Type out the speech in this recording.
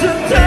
to